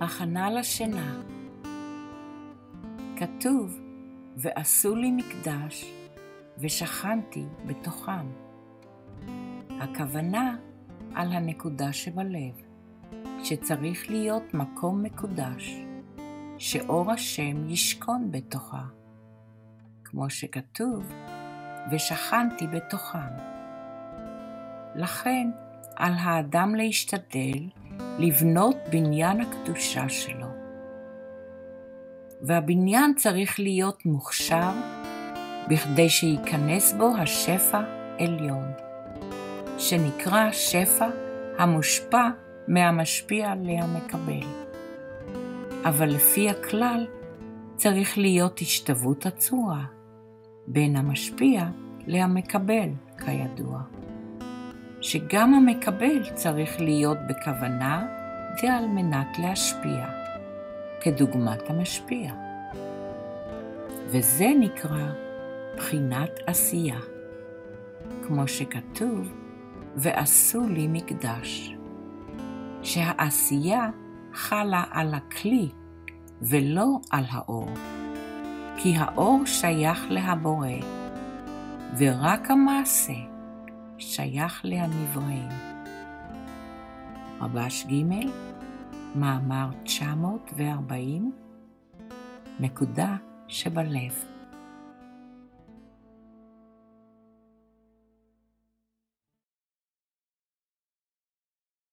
הכנה לשינה כתוב, ועשו לי מקדש, ושכנתי בתוכם. הכוונה על הנקודה שבלב, שצריך להיות מקום מקודש, שאור השם ישכון בתוכה. כמו שכתוב, ושכנתי בתוכם. לכן, על האדם להשתדל לבנות בניין הקדושה שלו. והבניין צריך להיות מוכשר בכדי שייכנס בו השפע עליון, שנקרא שפע המושפע מהמשפיע להמקבל. אבל לפי הכלל צריך להיות השתוות הצורה בין המשפיע להמקבל, כידוע. שגם המקבל צריך להיות בכוונה ועל מנת להשפיע, כדוגמת המשפיע. וזה נקרא בחינת עשייה, כמו שכתוב, ועשו לי מקדש, שהעשייה חלה על הכלי ולא על האור, כי האור שייך להבורא, ורק המעשה שייך להנבראים. רבש ג', מאמר 940, נקודה שבלב.